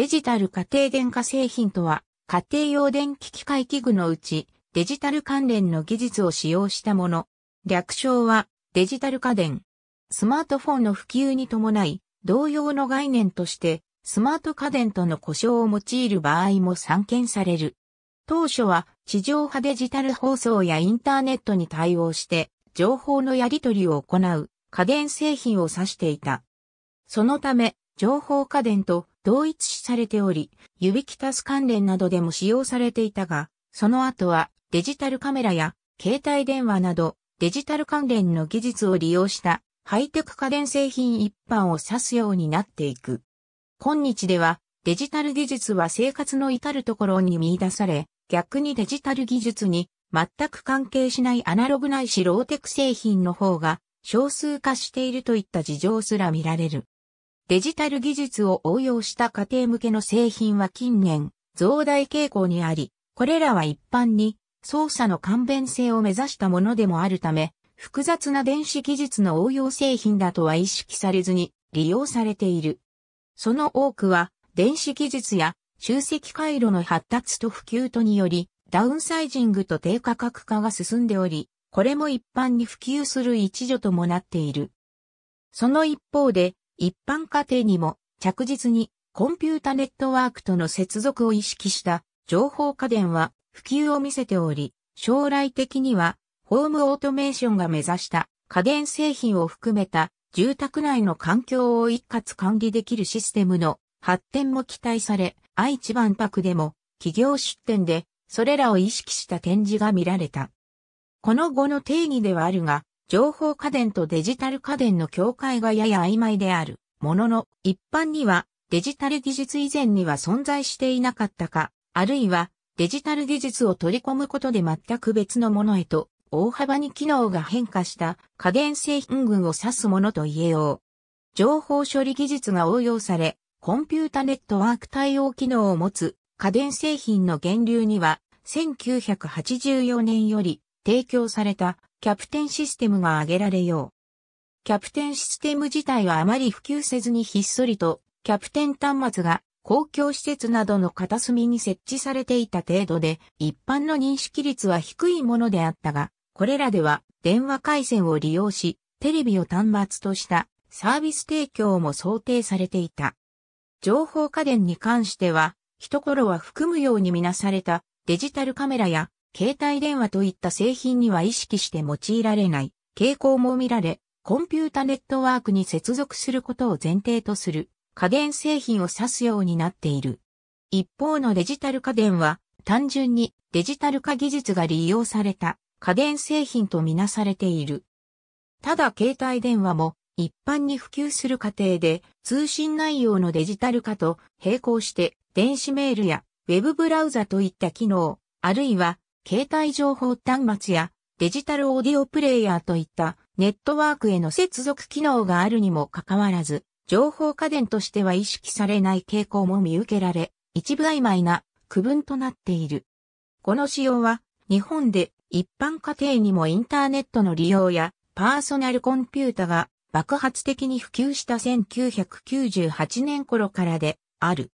デジタル家庭電化製品とは、家庭用電気機械器具のうち、デジタル関連の技術を使用したもの。略称は、デジタル家電。スマートフォンの普及に伴い、同様の概念として、スマート家電との故障を用いる場合も散見される。当初は地上波デジタル放送やインターネットに対応して情報のやり取りを行う家電製品を指していた。そのため、情報家電と同一視されており、指キタス関連などでも使用されていたが、その後はデジタルカメラや携帯電話などデジタル関連の技術を利用したハイテク家電製品一般を指すようになっていく。今日ではデジタル技術は生活の至るところに見出され、逆にデジタル技術に全く関係しないアナログないしローテク製品の方が少数化しているといった事情すら見られる。デジタル技術を応用した家庭向けの製品は近年増大傾向にあり、これらは一般に操作の簡便性を目指したものでもあるため、複雑な電子技術の応用製品だとは意識されずに利用されている。その多くは電子技術や集積回路の発達と普及とによりダウンサイジングと低価格化が進んでおり、これも一般に普及する一助ともなっている。その一方で、一般家庭にも着実にコンピュータネットワークとの接続を意識した情報家電は普及を見せており、将来的にはホームオートメーションが目指した家電製品を含めた住宅内の環境を一括管理できるシステムの発展も期待され、愛知万博でも企業出展でそれらを意識した展示が見られた。この後の定義ではあるが、情報家電とデジタル家電の境界がやや曖昧である。ものの、一般にはデジタル技術以前には存在していなかったか、あるいはデジタル技術を取り込むことで全く別のものへと大幅に機能が変化した家電製品群を指すものと言えよう。情報処理技術が応用され、コンピュータネットワーク対応機能を持つ家電製品の源流には1984年より提供されたキャプテンシステムが挙げられよう。キャプテンシステム自体はあまり普及せずにひっそりと、キャプテン端末が公共施設などの片隅に設置されていた程度で、一般の認識率は低いものであったが、これらでは電話回線を利用し、テレビを端末としたサービス提供も想定されていた。情報家電に関しては、一頃は含むようにみなされたデジタルカメラや携帯電話といった製品には意識して用いられない傾向も見られ、コンピュータネットワークに接続することを前提とする家電製品を指すようになっている。一方のデジタル家電は単純にデジタル化技術が利用された家電製品とみなされている。ただ携帯電話も一般に普及する過程で通信内容のデジタル化と並行して電子メールやウェブブラウザといった機能、あるいは携帯情報端末やデジタルオーディオプレイヤーといったネットワークへの接続機能があるにもかかわらず、情報家電としては意識されない傾向も見受けられ、一部曖昧な区分となっている。この仕様は日本で一般家庭にもインターネットの利用やパーソナルコンピュータが爆発的に普及した1998年頃からである。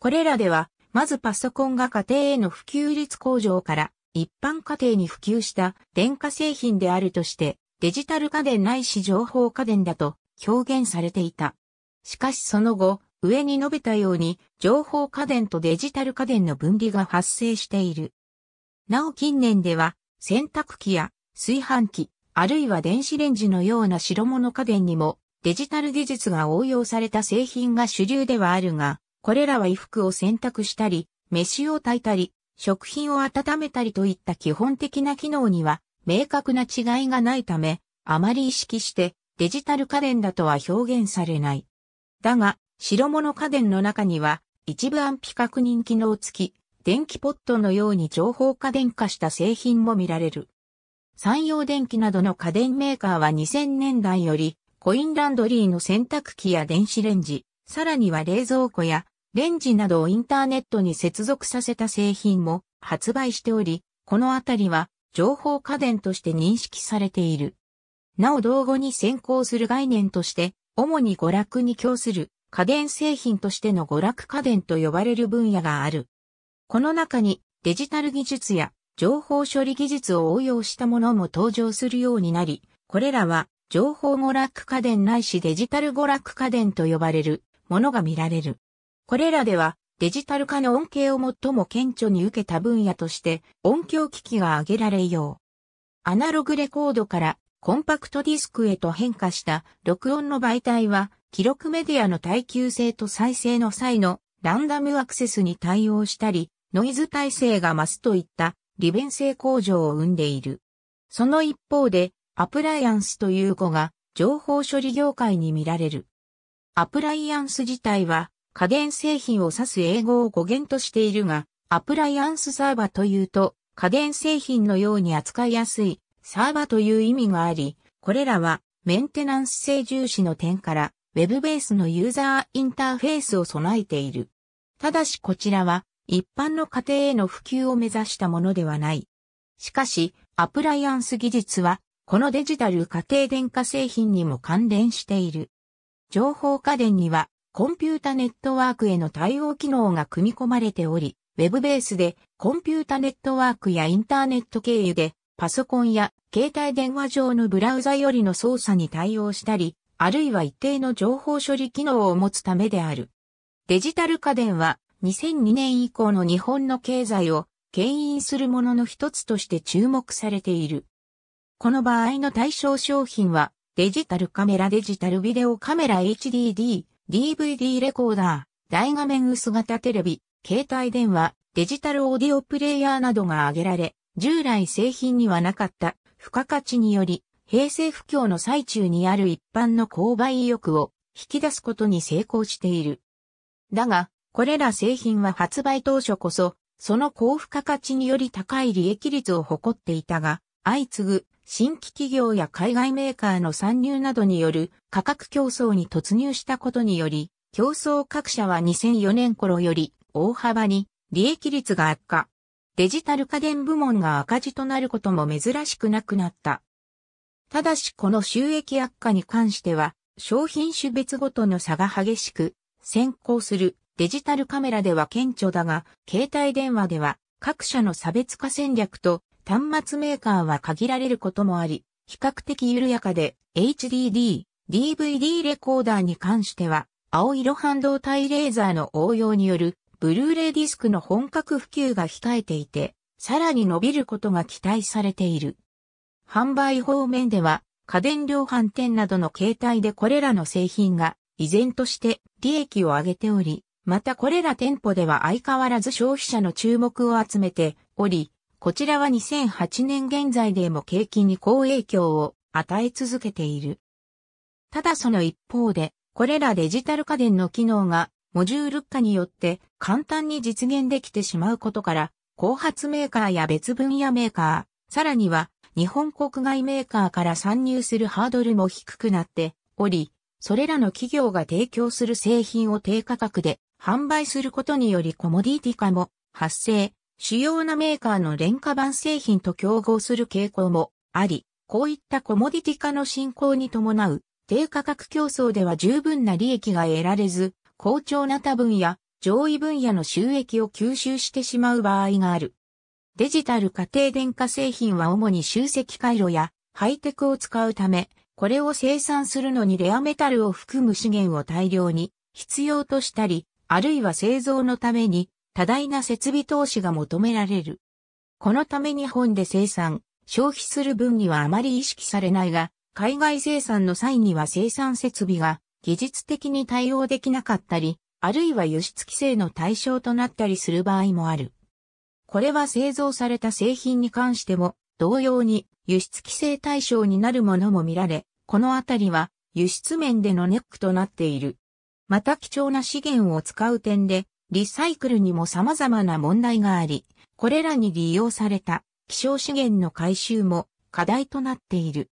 これらではまずパソコンが家庭への普及率向上から一般家庭に普及した電化製品であるとしてデジタル家電ないし情報家電だと表現されていた。しかしその後、上に述べたように情報家電とデジタル家電の分離が発生している。なお近年では洗濯機や炊飯器、あるいは電子レンジのような白物家電にもデジタル技術が応用された製品が主流ではあるが、これらは衣服を洗濯したり、飯を炊いたり、食品を温めたりといった基本的な機能には明確な違いがないため、あまり意識してデジタル家電だとは表現されない。だが、白物家電の中には一部安否確認機能付き、電気ポットのように情報家電化した製品も見られる。山陽電機などの家電メーカーは2000年代よりコインランドリーの洗濯機や電子レンジ、さらには冷蔵庫やレンジなどをインターネットに接続させた製品も発売しており、このあたりは情報家電として認識されている。なお同後に先行する概念として、主に娯楽に供する家電製品としての娯楽家電と呼ばれる分野がある。この中にデジタル技術や情報処理技術を応用したものも登場するようになり、これらは情報娯楽家電ないしデジタル娯楽家電と呼ばれるものが見られる。これらではデジタル化の恩恵を最も顕著に受けた分野として音響機器が挙げられよう。アナログレコードからコンパクトディスクへと変化した録音の媒体は記録メディアの耐久性と再生の際のランダムアクセスに対応したり、ノイズ耐性が増すといった利便性向上を生んでいる。その一方で、アプライアンスという語が情報処理業界に見られる。アプライアンス自体は家電製品を指す英語を語源としているが、アプライアンスサーバというと家電製品のように扱いやすいサーバという意味があり、これらはメンテナンス性重視の点から Web ベースのユーザーインターフェースを備えている。ただしこちらは一般の家庭への普及を目指したものではない。しかし、アプライアンス技術は、このデジタル家庭電化製品にも関連している。情報家電には、コンピュータネットワークへの対応機能が組み込まれており、ウェブベースでコンピュータネットワークやインターネット経由でパソコンや携帯電話上のブラウザよりの操作に対応したり、あるいは一定の情報処理機能を持つためである。デジタル家電は2002年以降の日本の経済を牽引するものの一つとして注目されている。この場合の対象商品はデジタルカメラデジタルビデオカメラ HDD、DVD レコーダー、大画面薄型テレビ、携帯電話、デジタルオーディオプレイヤーなどが挙げられ、従来製品にはなかった付加価値により、平成不況の最中にある一般の購買意欲を引き出すことに成功している。だが、これら製品は発売当初こそ、その高付加価値により高い利益率を誇っていたが、相次ぐ新規企業や海外メーカーの参入などによる価格競争に突入したことにより、競争各社は2004年頃より大幅に利益率が悪化。デジタル家電部門が赤字となることも珍しくなくなった。ただしこの収益悪化に関しては、商品種別ごとの差が激しく、先行するデジタルカメラでは顕著だが、携帯電話では各社の差別化戦略と端末メーカーは限られることもあり、比較的緩やかで HDD、DVD レコーダーに関しては、青色半導体レーザーの応用によるブルーレイディスクの本格普及が控えていて、さらに伸びることが期待されている。販売方面では、家電量販店などの携帯でこれらの製品が依然として利益を上げており、またこれら店舗では相変わらず消費者の注目を集めており、こちらは2008年現在でも景気に好影響を与え続けている。ただその一方で、これらデジタル家電の機能がモジュール化によって簡単に実現できてしまうことから、後発メーカーや別分野メーカー、さらには日本国外メーカーから参入するハードルも低くなっており、それらの企業が提供する製品を低価格で販売することによりコモディティ化も発生、主要なメーカーの廉価版製品と競合する傾向もあり、こういったコモディティ化の進行に伴う低価格競争では十分な利益が得られず、好調な他分野、上位分野の収益を吸収してしまう場合がある。デジタル家庭電化製品は主に集積回路やハイテクを使うため、これを生産するのにレアメタルを含む資源を大量に必要としたり、あるいは製造のために多大な設備投資が求められる。このため日本で生産、消費する分にはあまり意識されないが、海外生産の際には生産設備が技術的に対応できなかったり、あるいは輸出規制の対象となったりする場合もある。これは製造された製品に関しても、同様に輸出規制対象になるものも見られ、このあたりは輸出面でのネックとなっている。また貴重な資源を使う点で、リサイクルにも様々な問題があり、これらに利用された希少資源の回収も課題となっている。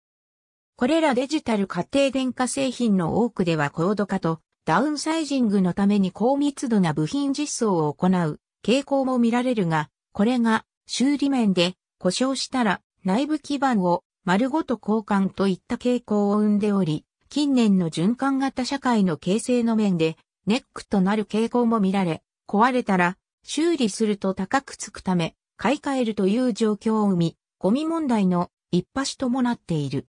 これらデジタル家庭電化製品の多くでは高度化とダウンサイジングのために高密度な部品実装を行う傾向も見られるが、これが修理面で故障したら内部基板を丸ごと交換といった傾向を生んでおり、近年の循環型社会の形成の面でネックとなる傾向も見られ、壊れたら修理すると高くつくため、買い替えるという状況を生み、ゴミ問題の一端ともなっている。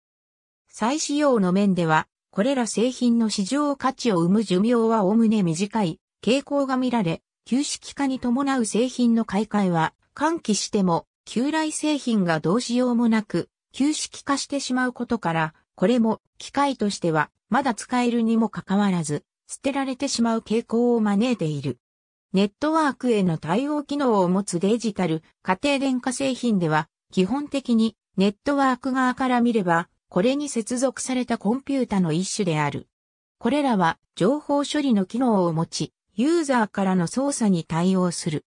再使用の面では、これら製品の市場価値を生む寿命はおおむね短い傾向が見られ、旧式化に伴う製品の買い替えは、換気しても旧来製品がどうしようもなく、旧式化してしまうことから、これも機械としてはまだ使えるにもかかわらず、捨てられてしまう傾向を招いている。ネットワークへの対応機能を持つデジタル家庭電化製品では、基本的にネットワーク側から見れば、これに接続されたコンピュータの一種である。これらは情報処理の機能を持ち、ユーザーからの操作に対応する。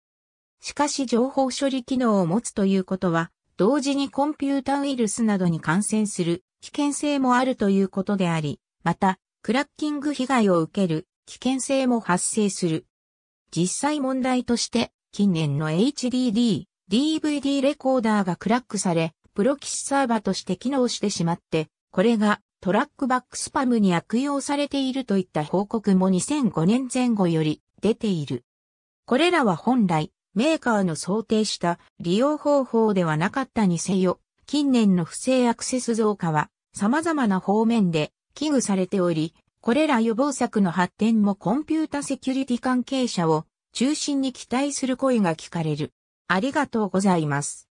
しかし情報処理機能を持つということは、同時にコンピュータウイルスなどに感染する危険性もあるということであり、また、クラッキング被害を受ける危険性も発生する。実際問題として、近年の HDD、DVD レコーダーがクラックされ、プロキシサーバーとして機能してしまって、これがトラックバックスパムに悪用されているといった報告も2005年前後より出ている。これらは本来、メーカーの想定した利用方法ではなかったにせよ、近年の不正アクセス増加は様々な方面で危惧されており、これら予防策の発展もコンピュータセキュリティ関係者を中心に期待する声が聞かれる。ありがとうございます。